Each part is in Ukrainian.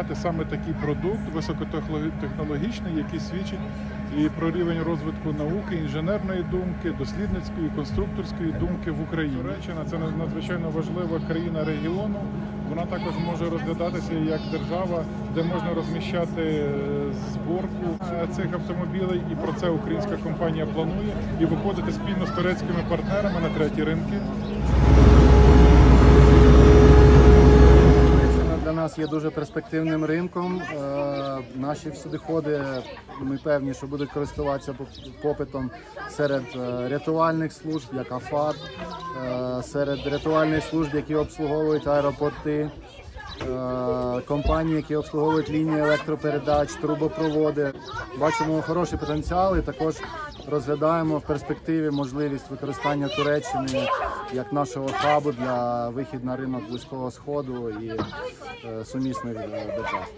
виробляти саме такий продукт високотехнологічний, який свідчить і про рівень розвитку науки, інженерної думки, дослідницької, конструкторської думки в Україні. Туреччина це надзвичайно важлива країна регіону. Вона також може розглядатися як держава, де можна розміщати е, зборку е, цих автомобілей, і про це українська компанія планує і виходити спільно з турецькими партнерами на треті ринки. Дуже перспективним ринком. Е, Наші всюдиходи, ми певні, що будуть користуватися поп- попитом серед е, рятувальних служб, як АФАД, е, серед рятувальних служб, які обслуговують аеропорти, компанії, які обслуговують лінії електропередач, трубопроводи. Бачимо хороший потенціал і також розглядаємо в перспективі можливість використання Туреччини як нашого хабу для вихід на ринок Близького Сходу і е, сумісних е, держав.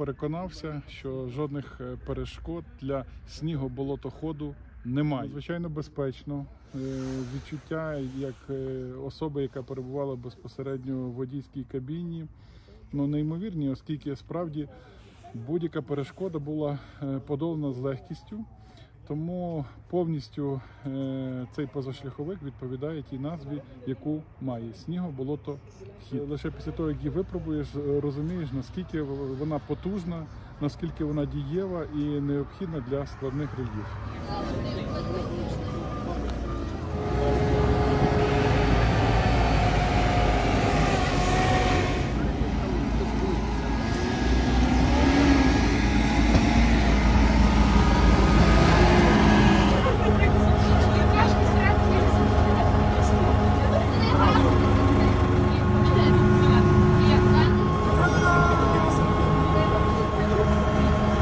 Переконався, що жодних е, перешкод для снігоболотоходу немає. Звичайно, безпечно. Е, Відчуття як е, особи, яка перебувала безпосередньо в водійській кабіні, ну неймовірні, оскільки справді будь-яка перешкода була подолана з легкістю. Тому повністю е, цей позашляховик відповідає тій назві, яку має сніго, болото, хід. Лише після того, як її випробуєш, е, розумієш, наскільки вона потужна, наскільки вона дієва і необхідна для складних рельєфів.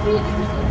Thank you.